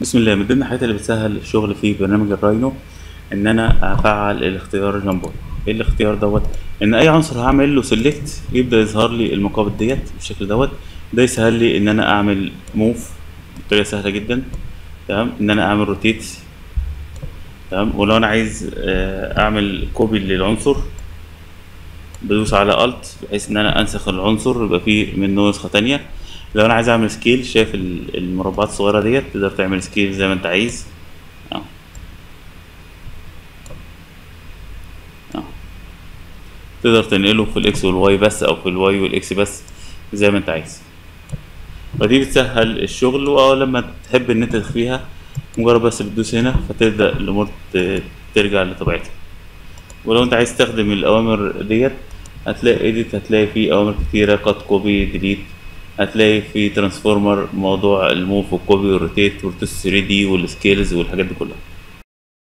بسم الله. من ضمن الحاجات اللي بتسهل الشغل في برنامج ال Rhino إن أنا أفعل الاختيار جنبه. إيه الاختيار دوت؟ إن أي عنصر هعمل له select يبدأ يظهر لي ال gumball ديت بالشكل دوت. ده يسهل لي إن أنا أعمل move بطريقة سهلة جدا. تمام؟ إن أنا أعمل rotate تمام؟ ولو أنا عايز آه، أعمل copy للعنصر بدوس على Alt بحيث إن أنا أنسخ العنصر يبقى فيه منه نسخة تانية. لو أنا عايز أعمل scale شايف ال- المربعات الصغيرة ديت تقدر تعمل scale زي ما أنت عايز. آه. آه. تقدر تنقله في ال X وال Y بس أو في ال Y وال X بس زي ما أنت عايز. ودي بتسهل الشغل ولما تحب إن أنت تخفيها مجرد بس بتدوس هنا فتبدأ الأمور ترجع لطبيعتها. ولو أنت عايز تستخدم الأوامر ديت هتلاقي edit هتلاقي فيه أوامر كتيرة cut copy delete هتلاقي في transform موضوع ال move وال copy وال rotate وال rotate 3D وال scales والحاجات دي كلها.